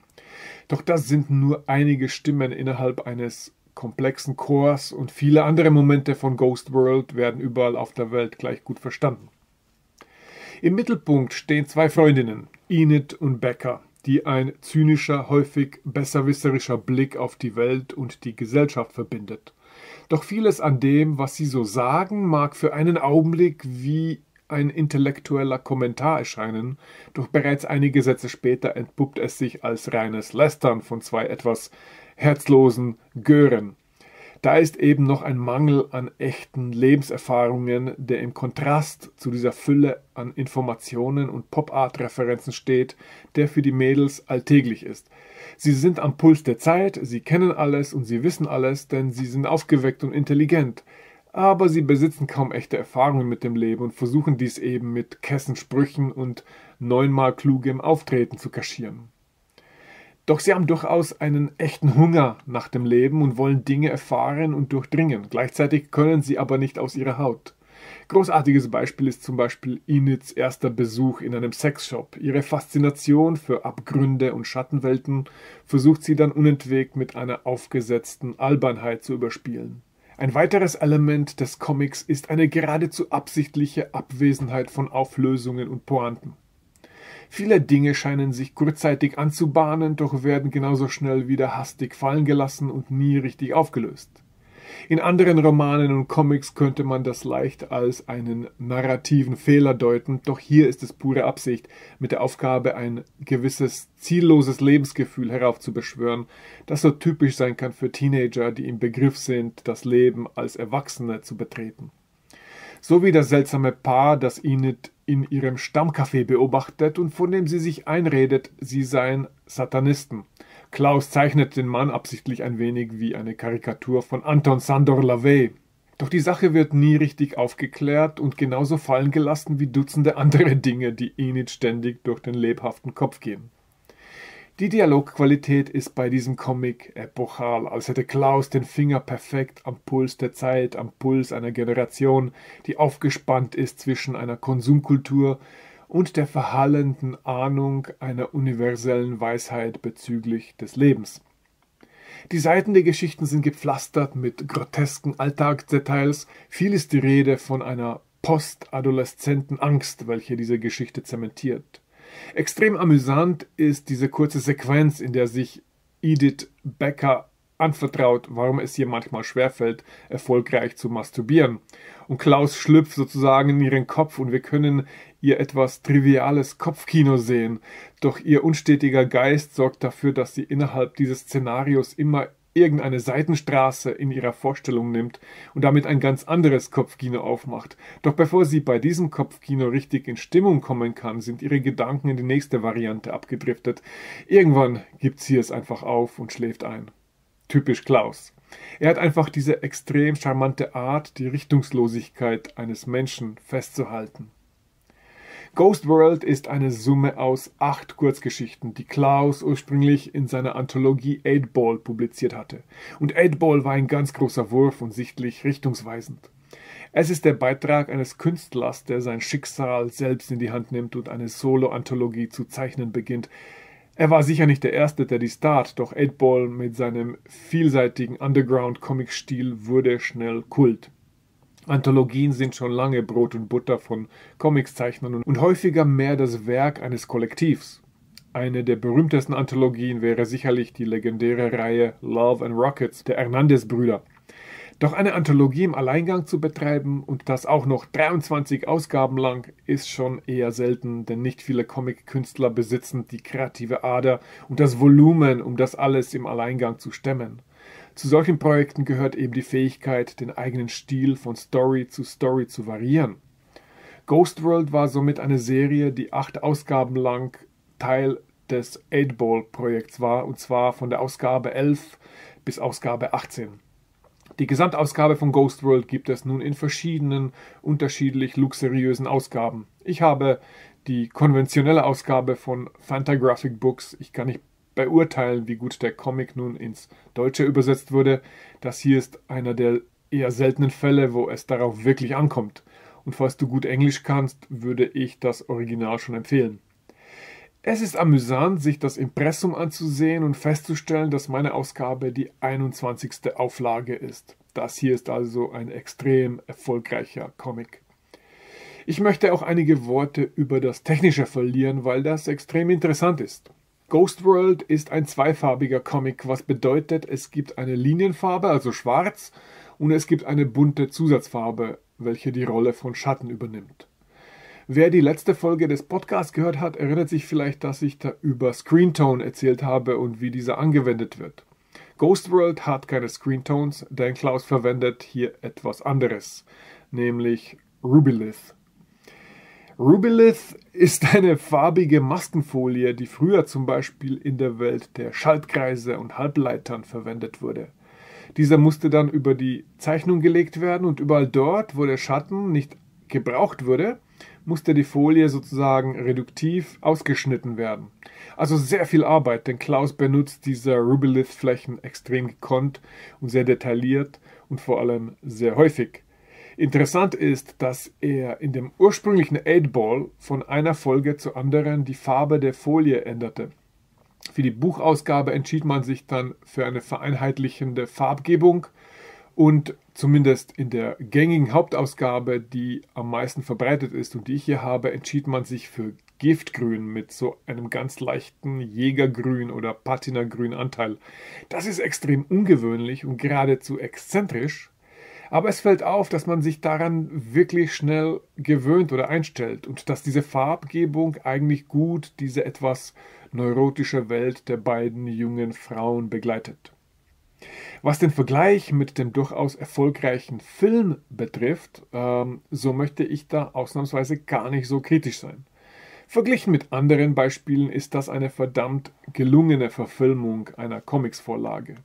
Doch das sind nur einige Stimmen innerhalb eines komplexen Chors und viele andere Momente von Ghost World werden überall auf der Welt gleich gut verstanden. Im Mittelpunkt stehen zwei Freundinnen, Enid und Becca, die ein zynischer, häufig besserwisserischer Blick auf die Welt und die Gesellschaft verbindet. Doch vieles an dem, was sie so sagen, mag für einen Augenblick wie ein intellektueller Kommentar erscheinen, doch bereits einige Sätze später entpuppt es sich als reines Lästern von zwei etwas herzlosen Gören, da ist eben noch ein Mangel an echten Lebenserfahrungen, der im Kontrast zu dieser Fülle an Informationen und Pop-Art-Referenzen steht, der für die Mädels alltäglich ist. Sie sind am Puls der Zeit, sie kennen alles und sie wissen alles, denn sie sind aufgeweckt und intelligent. Aber sie besitzen kaum echte Erfahrungen mit dem Leben und versuchen dies eben mit Kessensprüchen und neunmal klugem Auftreten zu kaschieren. Doch sie haben durchaus einen echten Hunger nach dem Leben und wollen Dinge erfahren und durchdringen. Gleichzeitig können sie aber nicht aus ihrer Haut. Großartiges Beispiel ist zum Beispiel Inids erster Besuch in einem Sexshop. Ihre Faszination für Abgründe und Schattenwelten versucht sie dann unentwegt mit einer aufgesetzten Albernheit zu überspielen. Ein weiteres Element des Comics ist eine geradezu absichtliche Abwesenheit von Auflösungen und Pointen. Viele Dinge scheinen sich kurzzeitig anzubahnen, doch werden genauso schnell wieder hastig fallen gelassen und nie richtig aufgelöst. In anderen Romanen und Comics könnte man das leicht als einen narrativen Fehler deuten, doch hier ist es pure Absicht, mit der Aufgabe ein gewisses zielloses Lebensgefühl heraufzubeschwören, das so typisch sein kann für Teenager, die im Begriff sind, das Leben als Erwachsene zu betreten. So wie das seltsame Paar, das Enid in ihrem Stammcafé beobachtet und von dem sie sich einredet, sie seien Satanisten. Klaus zeichnet den Mann absichtlich ein wenig wie eine Karikatur von Anton Sandor Lavey. Doch die Sache wird nie richtig aufgeklärt und genauso fallen gelassen wie Dutzende andere Dinge, die Enid ständig durch den lebhaften Kopf gehen. Die Dialogqualität ist bei diesem Comic epochal, als hätte Klaus den Finger perfekt am Puls der Zeit, am Puls einer Generation, die aufgespannt ist zwischen einer Konsumkultur und der verhallenden Ahnung einer universellen Weisheit bezüglich des Lebens. Die Seiten der Geschichten sind gepflastert mit grotesken Alltagsdetails, viel ist die Rede von einer postadoleszenten Angst, welche diese Geschichte zementiert. Extrem amüsant ist diese kurze Sequenz, in der sich Edith Becker anvertraut, warum es ihr manchmal schwerfällt, erfolgreich zu masturbieren. Und Klaus schlüpft sozusagen in ihren Kopf und wir können ihr etwas triviales Kopfkino sehen. Doch ihr unstetiger Geist sorgt dafür, dass sie innerhalb dieses Szenarios immer irgendeine Seitenstraße in ihrer Vorstellung nimmt und damit ein ganz anderes Kopfkino aufmacht. Doch bevor sie bei diesem Kopfkino richtig in Stimmung kommen kann, sind ihre Gedanken in die nächste Variante abgedriftet. Irgendwann gibt sie es einfach auf und schläft ein. Typisch Klaus. Er hat einfach diese extrem charmante Art, die Richtungslosigkeit eines Menschen festzuhalten. Ghost World ist eine Summe aus acht Kurzgeschichten, die Klaus ursprünglich in seiner Anthologie Eight Ball publiziert hatte. Und Eight Ball war ein ganz großer Wurf und sichtlich richtungsweisend. Es ist der Beitrag eines Künstlers, der sein Schicksal selbst in die Hand nimmt und eine Solo-Anthologie zu zeichnen beginnt. Er war sicher nicht der Erste, der die Start, doch Eight Ball mit seinem vielseitigen Underground-Comic-Stil wurde schnell Kult. Anthologien sind schon lange Brot und Butter von Comicszeichnern und häufiger mehr das Werk eines Kollektivs. Eine der berühmtesten Anthologien wäre sicherlich die legendäre Reihe Love and Rockets der Hernandez-Brüder. Doch eine Anthologie im Alleingang zu betreiben und das auch noch 23 Ausgaben lang ist schon eher selten, denn nicht viele Comic-Künstler besitzen die kreative Ader und das Volumen, um das alles im Alleingang zu stemmen. Zu solchen Projekten gehört eben die Fähigkeit, den eigenen Stil von Story zu Story zu variieren. Ghost World war somit eine Serie, die acht Ausgaben lang Teil des 8-Ball-Projekts war, und zwar von der Ausgabe 11 bis Ausgabe 18. Die Gesamtausgabe von Ghost World gibt es nun in verschiedenen, unterschiedlich luxuriösen Ausgaben. Ich habe die konventionelle Ausgabe von Fantagraphic Books. Ich kann nicht beurteilen, wie gut der Comic nun ins Deutsche übersetzt wurde. Das hier ist einer der eher seltenen Fälle, wo es darauf wirklich ankommt. Und falls du gut Englisch kannst, würde ich das Original schon empfehlen. Es ist amüsant, sich das Impressum anzusehen und festzustellen, dass meine Ausgabe die 21. Auflage ist. Das hier ist also ein extrem erfolgreicher Comic. Ich möchte auch einige Worte über das Technische verlieren, weil das extrem interessant ist. Ghost World ist ein zweifarbiger Comic, was bedeutet, es gibt eine Linienfarbe, also schwarz, und es gibt eine bunte Zusatzfarbe, welche die Rolle von Schatten übernimmt. Wer die letzte Folge des Podcasts gehört hat, erinnert sich vielleicht, dass ich da über Screentone erzählt habe und wie dieser angewendet wird. Ghost World hat keine Screentones, denn Klaus verwendet hier etwas anderes, nämlich Rubylith. Rubylith ist eine farbige Maskenfolie, die früher zum Beispiel in der Welt der Schaltkreise und Halbleitern verwendet wurde. Dieser musste dann über die Zeichnung gelegt werden und überall dort, wo der Schatten nicht gebraucht wurde, musste die Folie sozusagen reduktiv ausgeschnitten werden. Also sehr viel Arbeit, denn Klaus benutzt diese Rubylith-Flächen extrem gekonnt und sehr detailliert und vor allem sehr häufig. Interessant ist, dass er in dem ursprünglichen 8-Ball von einer Folge zur anderen die Farbe der Folie änderte. Für die Buchausgabe entschied man sich dann für eine vereinheitlichende Farbgebung und zumindest in der gängigen Hauptausgabe, die am meisten verbreitet ist und die ich hier habe, entschied man sich für Giftgrün mit so einem ganz leichten Jägergrün oder Patinagrün Anteil. Das ist extrem ungewöhnlich und geradezu exzentrisch. Aber es fällt auf, dass man sich daran wirklich schnell gewöhnt oder einstellt und dass diese Farbgebung eigentlich gut diese etwas neurotische Welt der beiden jungen Frauen begleitet. Was den Vergleich mit dem durchaus erfolgreichen Film betrifft, ähm, so möchte ich da ausnahmsweise gar nicht so kritisch sein. Verglichen mit anderen Beispielen ist das eine verdammt gelungene Verfilmung einer Comicsvorlage.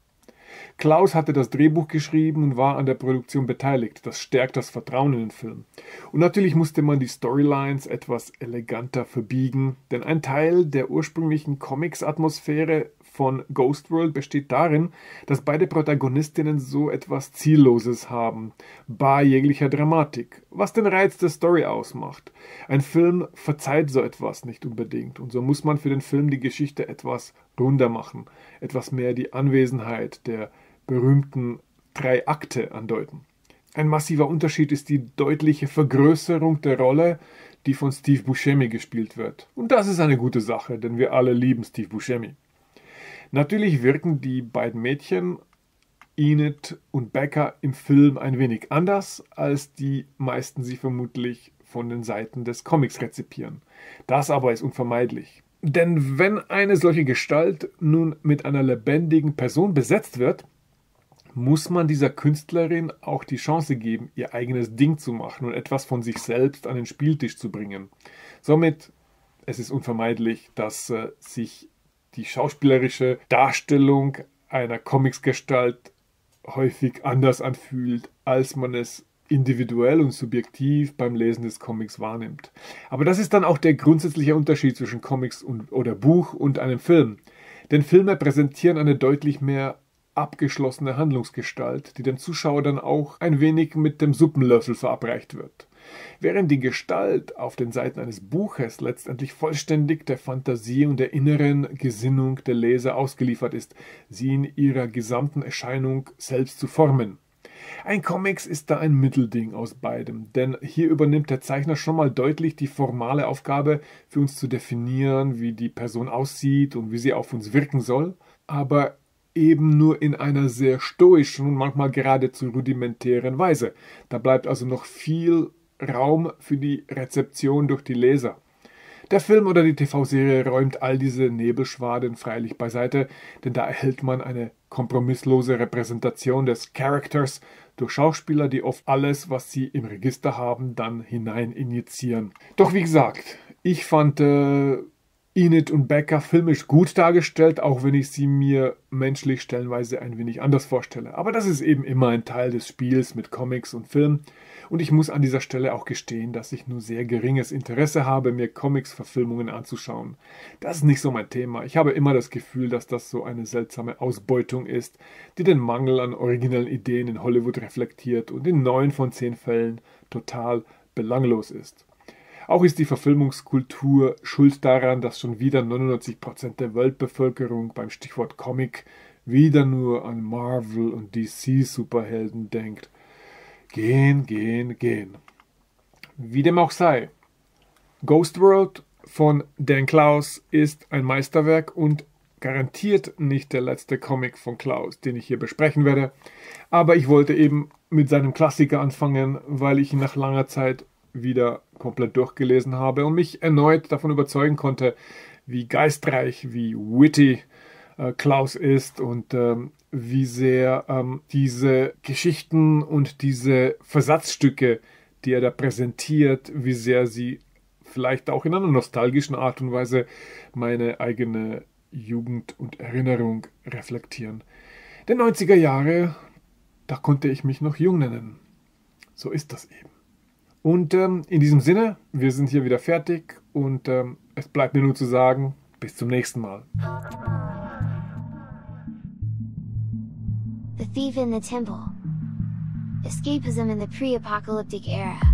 Klaus hatte das Drehbuch geschrieben und war an der Produktion beteiligt. Das stärkt das Vertrauen in den Film. Und natürlich musste man die Storylines etwas eleganter verbiegen, denn ein Teil der ursprünglichen Comics-Atmosphäre von Ghost World besteht darin, dass beide Protagonistinnen so etwas Zielloses haben, bar jeglicher Dramatik, was den Reiz der Story ausmacht. Ein Film verzeiht so etwas nicht unbedingt und so muss man für den Film die Geschichte etwas runder machen, etwas mehr die Anwesenheit der berühmten drei Akte andeuten. Ein massiver Unterschied ist die deutliche Vergrößerung der Rolle, die von Steve Buscemi gespielt wird. Und das ist eine gute Sache, denn wir alle lieben Steve Buscemi. Natürlich wirken die beiden Mädchen, Enid und Becca, im Film ein wenig anders, als die meisten sie vermutlich von den Seiten des Comics rezipieren. Das aber ist unvermeidlich. Denn wenn eine solche Gestalt nun mit einer lebendigen Person besetzt wird, muss man dieser Künstlerin auch die Chance geben, ihr eigenes Ding zu machen und etwas von sich selbst an den Spieltisch zu bringen. Somit, es ist unvermeidlich, dass äh, sich die schauspielerische Darstellung einer Comicsgestalt häufig anders anfühlt, als man es individuell und subjektiv beim Lesen des Comics wahrnimmt. Aber das ist dann auch der grundsätzliche Unterschied zwischen Comics und, oder Buch und einem Film. Denn Filme präsentieren eine deutlich mehr abgeschlossene Handlungsgestalt, die dem Zuschauer dann auch ein wenig mit dem Suppenlöffel verabreicht wird. Während die Gestalt auf den Seiten eines Buches letztendlich vollständig der Fantasie und der inneren Gesinnung der Leser ausgeliefert ist, sie in ihrer gesamten Erscheinung selbst zu formen. Ein Comics ist da ein Mittelding aus beidem, denn hier übernimmt der Zeichner schon mal deutlich die formale Aufgabe, für uns zu definieren, wie die Person aussieht und wie sie auf uns wirken soll, aber eben nur in einer sehr stoischen und manchmal geradezu rudimentären Weise. Da bleibt also noch viel Raum für die Rezeption durch die Leser. Der Film oder die TV-Serie räumt all diese Nebelschwaden freilich beiseite, denn da erhält man eine kompromisslose Repräsentation des Characters durch Schauspieler, die oft alles, was sie im Register haben, dann hinein injizieren. Doch wie gesagt, ich fand äh, Enid und Becca filmisch gut dargestellt, auch wenn ich sie mir menschlich stellenweise ein wenig anders vorstelle. Aber das ist eben immer ein Teil des Spiels mit Comics und Film. Und ich muss an dieser Stelle auch gestehen, dass ich nur sehr geringes Interesse habe, mir Comics-Verfilmungen anzuschauen. Das ist nicht so mein Thema. Ich habe immer das Gefühl, dass das so eine seltsame Ausbeutung ist, die den Mangel an originellen Ideen in Hollywood reflektiert und in neun von zehn Fällen total belanglos ist. Auch ist die Verfilmungskultur schuld daran, dass schon wieder 99% der Weltbevölkerung beim Stichwort Comic wieder nur an Marvel und DC Superhelden denkt. Gehen, gehen, gehen. Wie dem auch sei. Ghost World von Dan Klaus ist ein Meisterwerk und garantiert nicht der letzte Comic von Klaus, den ich hier besprechen werde. Aber ich wollte eben mit seinem Klassiker anfangen, weil ich ihn nach langer Zeit wieder komplett durchgelesen habe und mich erneut davon überzeugen konnte, wie geistreich, wie witty äh, Klaus ist und ähm, wie sehr ähm, diese Geschichten und diese Versatzstücke, die er da präsentiert, wie sehr sie vielleicht auch in einer nostalgischen Art und Weise meine eigene Jugend und Erinnerung reflektieren. Der 90er Jahre, da konnte ich mich noch jung nennen. So ist das eben. Und ähm, in diesem Sinne, wir sind hier wieder fertig und ähm, es bleibt mir nur zu sagen, bis zum nächsten Mal. The Thief in the Temple Escapism in the Pre-Apocalyptic Era